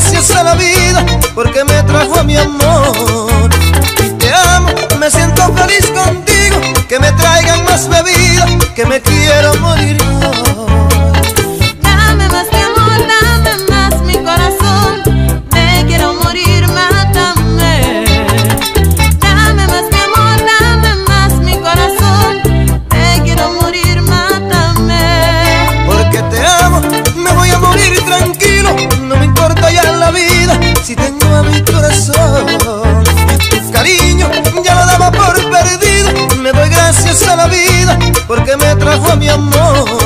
gracias a la vida porque me trajo a mi amor. Te amo, me siento feliz contigo. Que me traigan más bebida, que me quiero gracias a la vida porque me trajo a mi amor.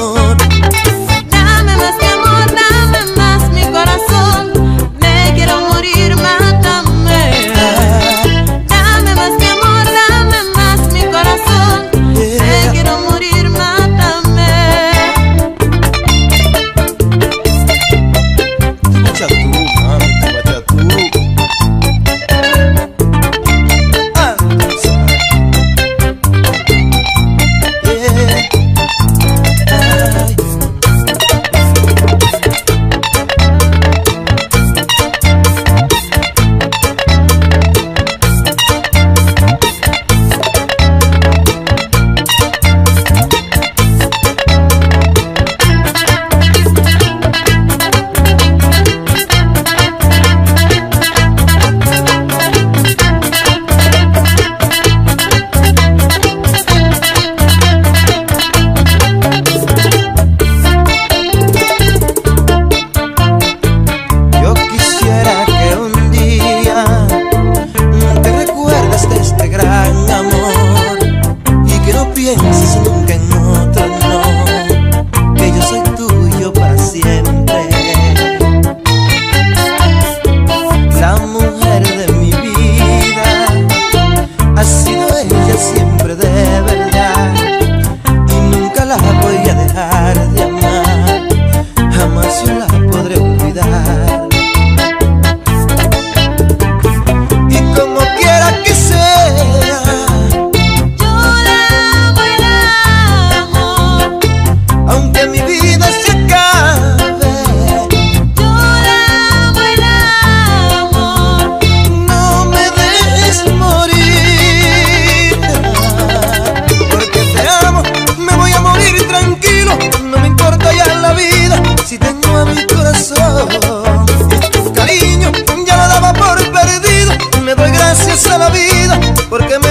mi corazón. Cariño, ya lo daba por perdido. Me doy gracias a la vida porque me